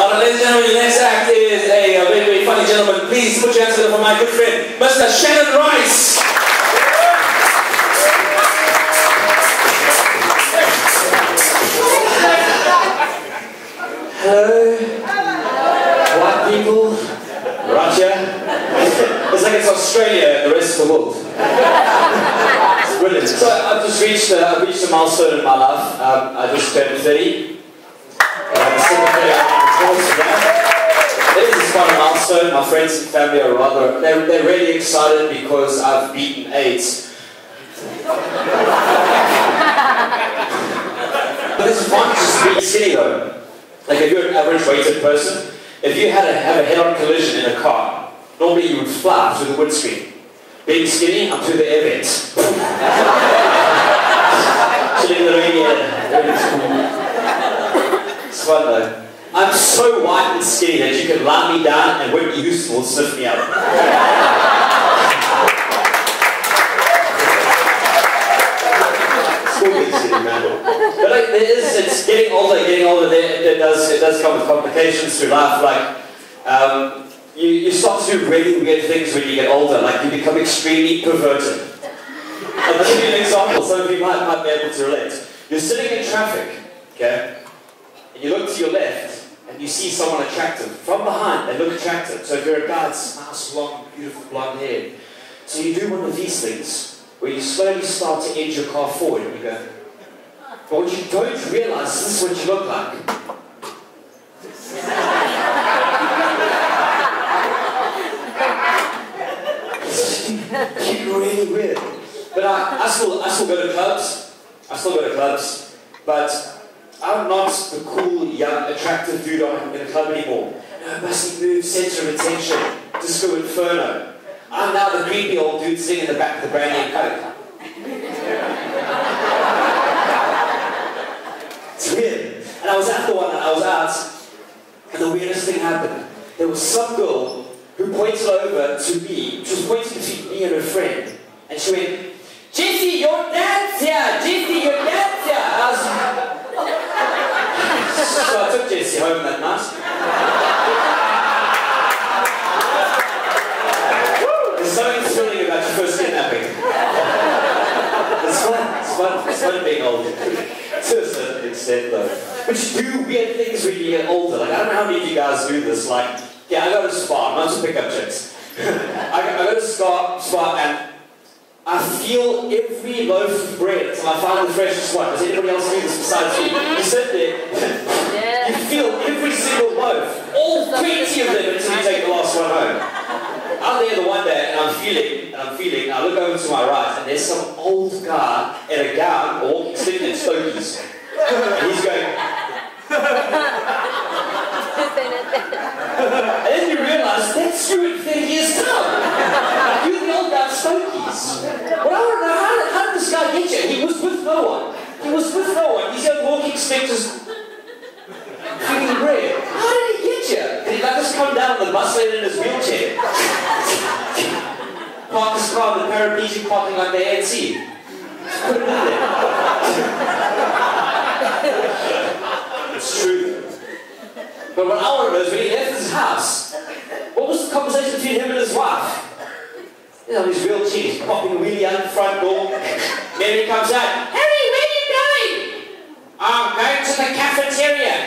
Right, ladies and gentlemen, the next act is a, a very, very funny gentleman. Please put your hands together for my good friend, Mr. Shannon Rice. Hello, white people, Russia. It's like it's Australia and the rest of the world. It's brilliant. So I've just reached, uh, I've reached a milestone in my life. Um, I just turned 30. Um, It is quite a milestone. My friends and family are rather, they're, they're really excited because I've beaten AIDS. but this is fun just being skinny though. Like if you're an average weighted person, if you had to have a head-on collision in a car, normally you would fly through the windscreen. Being skinny, I'm through the air vents. Chilling the radiator. It's fun though. I'm so white and skinny that you can lie me down and Whitney Houston will sniff me out. Still skinny, man. But like, there is, it's getting older, getting older. There, it does, it does come with complications through life. Like, um, you, you start to do really weird things when you get older. Like, you become extremely perverted. I'll give you an example. Some of you might, might be able to relate. You're sitting in traffic, okay, and you look to your left, and you see someone attractive. From behind, they look attractive. So if you're a guy, it's nice, long, beautiful blonde hair. So you do one of these things, where you slowly start to edge your car forward, and you go, but what you don't realize, this is what you look like. It's really weird. But I, I still I still go to clubs. I still go to clubs. But I'm not the cool, young, attractive dude in a club anymore. No, must move, center of attention, disco inferno. I'm now the creepy old dude sitting in the back of the brand new coke. It's weird. And I was at the one, that I was at, and the weirdest thing happened. There was some girl who pointed over to me, she was pointing between me and her friend, and she went, Jesse, your dad's here! Jesse, your dad's here! I was, so Home that night. There's something thrilling about your first kidnapping. It's fun, it's fun, it's fun being old. To a certain extent though. But you do weird things when you get older. Like, I don't know how many of you guys do this. Like, yeah, I go to Spar, I not to pick up chicks. I, go to Spar, Spar and I feel every loaf of bread until I find the freshest one. Does anybody else do this besides me? You sit there, feel every single loaf, all 20 of them until you take the last one home. I'm there the one day and I'm feeling, and I'm feeling, I look over to my right and there's some old guy in a gown or sitting in stokies. And he's going, and then you realise that's you in 30 years time. You're the old guy in stokies. Well, I don't know, how did, how did this guy get you? He was with no one. He was with no one. He's got walking stick just feeding bread. How did he get you? Did he like the bus lane in his wheelchair? Park his car with paraplegic parking like the ANC. Just put it in. It's true. But what I want to know is when he left his house, what was the conversation between him and his wife? You know, these real cheese, popping wheelie out the front door. Mary comes out, Harry, where are you going? I'm going to the cafeteria.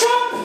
worship